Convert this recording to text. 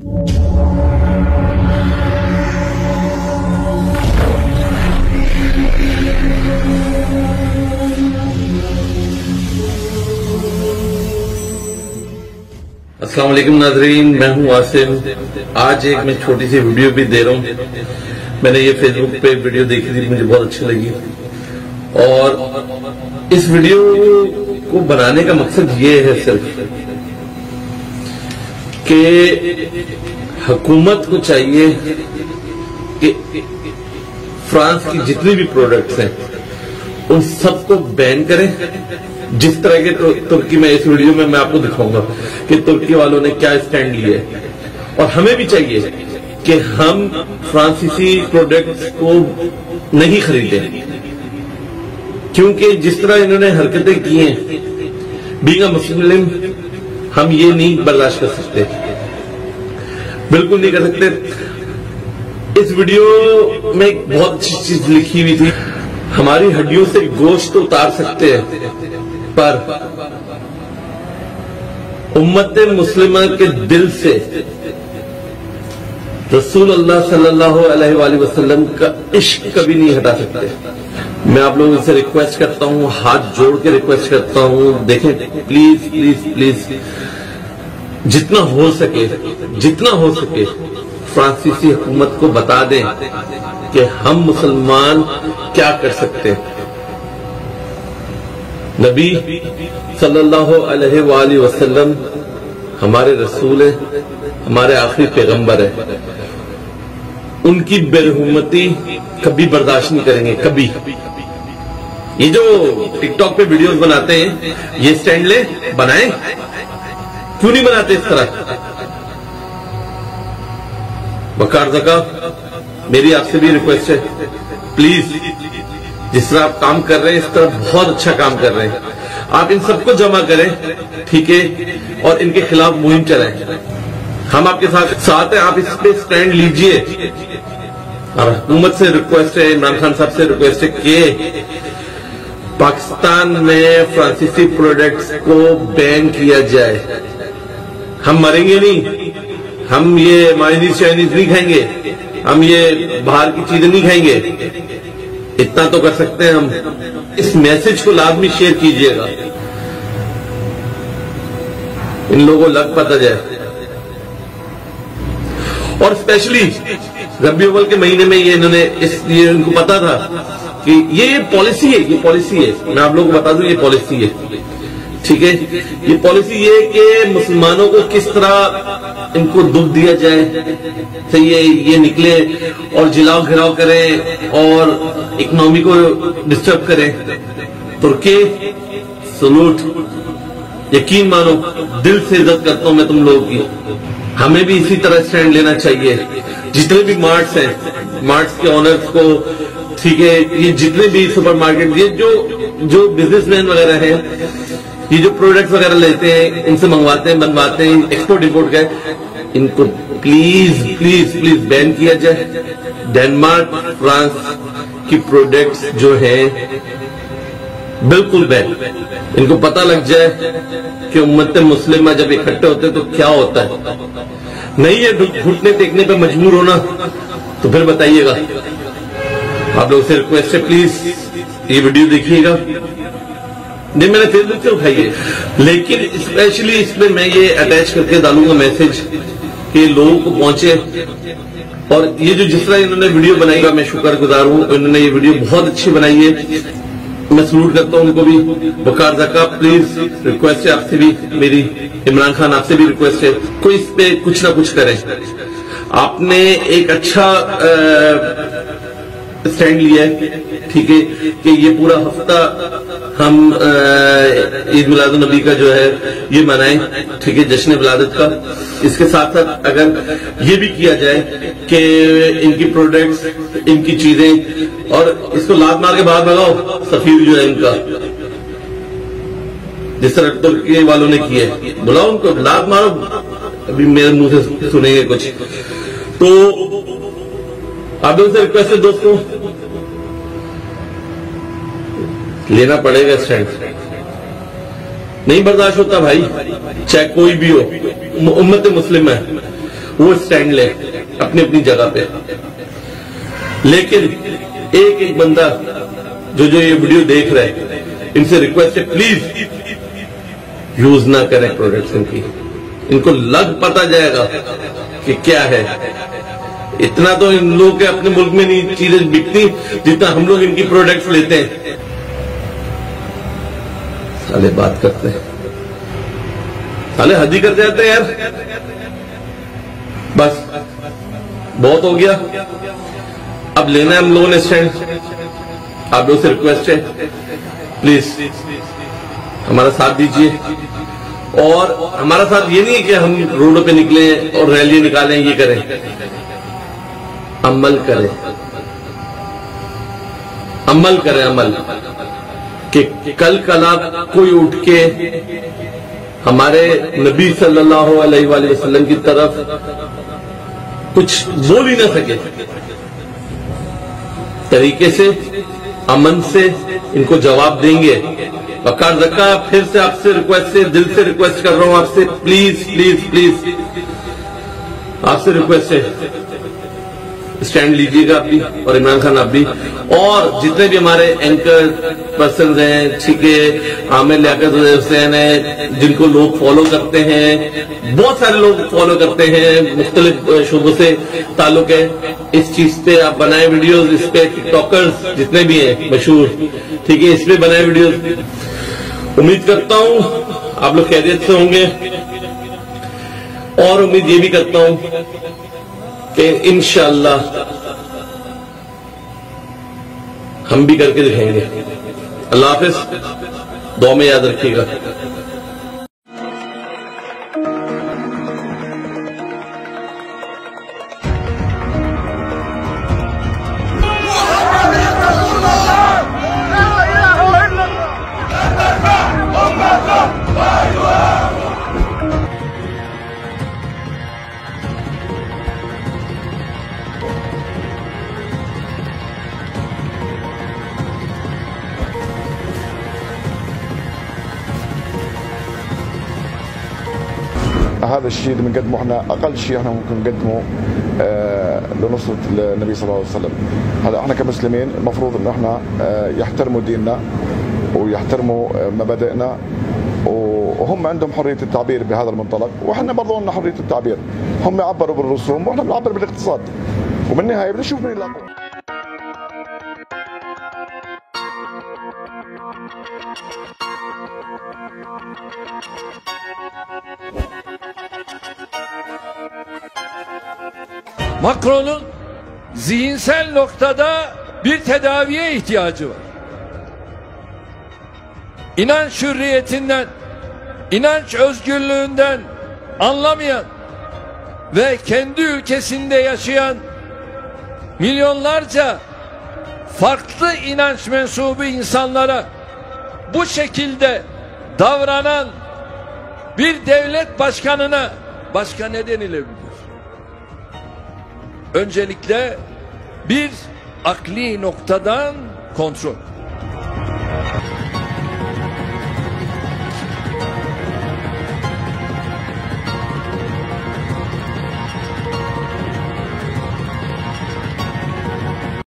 السلام علیکم ناظرین، میں ہوں واسم۔ آج ایک میں چھوٹی سی ویڈیو بھی دے رہا ہوں۔ میں نے یہ فیس بک پہ ویڈیو دیکھی تھی، مجھے بہت اچھی لگی۔ اور اس ویڈیو کو بنانے کا مقصد یہ ہے صرف کہ حکومت کو چاہیے کہ فرانس کی جتنی بھی پروڈکٹس ہیں، ان سب کو بین کریں۔ جس طرح کے ترکی میں اس ویڈیو میں میں آپ کو دکھاؤں گا کہ ترکی والوں نے کیا اسٹینڈ لیے۔ اور ہمیں بھی چاہیے کہ ہم فرانسیسی پروڈکٹس کو نہیں خریدیں۔ کیونکہ جس طرح انہوں نے حرکتیں کی ہیں بینگ اے مسلم ہم یہ نہیں برداشت کر سکتے۔ بالکل نہیں کر سکتے۔ اس ویڈیو میں ایک بہت اچھی چیز لکھی ہوئی تھی۔ ہماری ہڈیوں سے گوشت اتار سکتے ہیں۔ پر امت مسلمہ کے دل سے رسول اللہ صلی اللہ علیہ وآلہ وسلم کا عشق کبھی نہیں ہٹا سکتے۔ میں آپ لوگوں سے ریکویسٹ کرتا ہوں، ہاتھ جوڑ کے ریکویسٹ کرتا ہوں۔ دیکھیں پلیز پلیز پلیز جتنا ہو سکے، جتنا ہو سکے، فرانسیسی حکومت کو بتا دیں کہ ہم مسلمان کیا کر سکتے نبی صلی اللہ علیہ وآلہ وسلم ہمارے رسول ہیں، ہمارے آخری پیغمبر ہیں۔ ان کی برحمتی کبھی برداشت نہیں کریں گے، کبھی۔ یہ جو ٹک ٹاک پہ ویڈیوز بناتے ہیں، یہ سٹینڈ لے بنائیں۔ کیوں نہیں بناتے اس طرح؟ بکار زکا، میری آپ سے بھی ریکویسٹ ہے۔ پلیز جس طرح آپ کام کر رہے ہیں، اس طرح بہت اچھا کام کر رہے ہیں۔ آپ ان سب کو جمع کریں، ٹھیک ہے؟ اور ان کے خلاف مہم چلائیں۔ ہم آپ کے ساتھ ساتھ ہیں، آپ اس پہ سٹینڈ لیجیے۔ اور حکومت سے ریکویسٹ ہے، عمران خان صاحب سے ریکویسٹ ہے کہ پاکستان میں فرانسیسی پروڈکٹس کو بین کیا جائے۔ ہم مریں گے نہیں۔ ہم یہ مائنیز چائنیز نہیں کھائیں گے۔ ہم یہ باہر کی چیزیں نہیں کھائیں گے۔ اتنا تو کر سکتے ہیں ہم۔ اس میسج کو لازمی شیئر کیجیے گا۔ ان لوگوں کو لگ پتا جائے۔ اور اسپیشلی ربی اول کے مہینے میں یہ انہوں نے اس ان کو پتا تھا کہ یہ پالیسی ہے، یہ پالیسی ہے۔ میں آپ لوگوں کو بتا دوں، یہ پالیسی ہے۔ ٹھیک ہے؟ یہ پالیسی یہ کہ مسلمانوں کو کس طرح ان کو دکھ دیا جائے؟ تو یہ نکلے اور جلاؤ گھراؤ کریں اور اکنامی کو ڈسٹرب کریں۔ ترکی سلوٹ یقین مانو، دل سے عزت کرتا ہوں میں تم لوگوں کی۔ ہمیں بھی اسی طرح اسٹینڈ لینا چاہیے۔ جتنے بھی مارٹس ہیں مارٹس کے آنرز کو، ٹھیک ہے، یہ جتنے بھی سپر مارکیٹ یہ جو جو بزنس مین وغیرہ ہیں یہ جو پروڈکٹ وغیرہ لیتے ہیں، ان سے منگواتے ہیں، بنواتے ہیں ایکسپورٹ امپورٹ کا ان کو پلیز پلیز پلیز بین کیا جائے. ڈینمارک فرانس کی پروڈکٹس جو ہیں، بالکل بین ان کو پتہ لگ جائے کہ امت مسلمہ جب اکٹھے ہوتے تو کیا ہوتا ہے. نہیں ہے گھٹنے ٹیکنے پہ مجبور ہونا. تو پھر بتائیے گا. آپ لوگ سے ریکویسٹ ہے پلیز یہ ویڈیو دیکھیے گا. نہیں، میں نے فیس بک سے اٹھائی ہے۔ لیکن اسپیشلی اس میں میں یہ اٹیچ کر کے ڈالوں گا میسج کہ لوگوں کو پہنچے۔ اور یہ جو جس طرح انہوں نے ویڈیو بنائی گا میں شکر گزار ہوں، انہوں نے یہ ویڈیو بہت اچھی بنائی ہے۔ میں سلوٹ کرتا ہوں ان کو بھی۔ بکار زکا پلیز ریکویسٹ ہے آپ سے بھی۔ میری عمران خان آپ سے بھی ریکویسٹ ہے۔ کوئی اس پہ کچھ نہ کچھ کریں۔ آپ نے ایک اچھا اسٹینڈ لیا ہے، ٹھیک ہے، کہ یہ پورا ہفتہ ہم عید ملاد النبی کا جو ہے، یہ منائیں، ٹھیک ہے، جشن ولادت کا۔ اس کے ساتھ ساتھ اگر یہ بھی کیا جائے کہ ان کی پروڈکٹس ان کی چیزیں، اور اس کو لاد مار کے باہر بگاؤ سفیر جو ہے ان کا۔ جس طرح ترکی والوں نے کیا ہے بلاؤ ان کو، لاد مارو۔ ابھی میرے منہ سے سنیں گے کچھ۔ تو آپ سے ریکویسٹ ہے دوستوں، لینا پڑے گا اسٹینڈ نہیں برداشت ہوتا بھائی، چاہے کوئی بھی ہو، امت مسلم ہے، وہ اسٹینڈ لے، اپنی اپنی جگہ پہ. لیکن ایک ایک بندہ جو جو یہ ویڈیو دیکھ رہے ان سے ریکویسٹ ہے پلیز یوز نہ کریں پروڈکٹس کی. ان کو لگ پتا جائے گا کہ کیا ہے. اتنا تو ان لوگوں کے اپنے ملک میں نہیں چیزیں بکتی جتنا ہم لوگ ان کی پروڈکٹس لیتے ہیں۔ سالے بات کرتے ہیں۔ سالے حدی کر جاتے ہیں یار۔ بس۔ بہت ہو گیا۔ اب لینا ہے ہم لوگوں نے اسٹینڈ آپ لوگوں سے ریکویسٹ ہے۔ پلیز ہمارا ساتھ دیجیے اور ہمارا ساتھ یہ نہیں ہے کہ ہم روڈوں پہ نکلیں اور ریلی نکالیں، یہ کریں۔ عمل کریں عمل کریں عمل۔ کہ کل کلا کوئی اٹھ کے ہمارے نبی صلی اللہ علیہ وآلہ وسلم کی طرف کچھ بول ہی نہ سکے۔ طریقے سے، امن سے ان کو جواب دیں گے۔ بکار زکا، پھر سے آپ سے ریکویسٹ سے، دل سے ریکویسٹ کر رہا ہوں آپ سے پلیز پلیز پلیز آپ سے ریکویسٹ ہے۔ اسٹینڈ لیجیے گا آپ بھی اور عمران خان آپ بھی۔ اور جتنے بھی ہمارے اینکر پرسنز ہیں، ٹھیک ہے، عامر لیاقت حسین ہیں، جن کو لوگ فالو کرتے ہیں، بہت سارے لوگ فالو کرتے ہیں، مختلف شعبوں سے تعلق ہے۔ اس چیز پہ آپ بنائے ویڈیوز اس پہ ٹک ٹاکرز جتنے بھی ہیں، مشہور، ٹھیک ہے، اس پہ بنائے ویڈیوز امید کرتا ہوں آپ لوگ خیریت سے ہوں گے۔ اور امید یہ بھی کرتا ہوں کہ انشاءاللہ ہم بھی کر کے دکھائیں گے۔ اللہ حافظ، دعا میں یاد رکھیے گا۔ هذا الشيء اللي بنقدمه إحنا أقل شيء إحنا ممكن نقدمه آه، لنصرة النبي صلى الله عليه وسلم. هذا إحنا كمسلمين المفروض إنه إحنا آه، يحترموا ديننا ويحترموا آه، مبادئنا وهم عندهم حرية التعبير بهذا المنطلق وإحنا برضو عندنا حرية التعبير. هم يعبروا بالرسوم وإحنا بنعبر بالاقتصاد. ومن النهاية بنشوف مين الاقوى Macron'un zihinsel noktada bir tedaviye ihtiyacı var. İnanç hürriyetinden, inanç özgürlüğünden anlamayan ve kendi ülkesinde yaşayan milyonlarca farklı inanç mensubu insanlara bu şekilde davranan bir devlet başkanına başka ne denilebilir? Öncelikle bir akli noktadan kontrol.